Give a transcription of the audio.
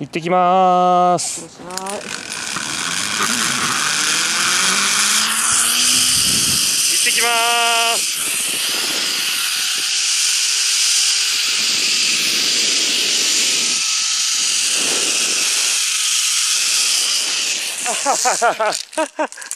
行ってきます。行ってきます。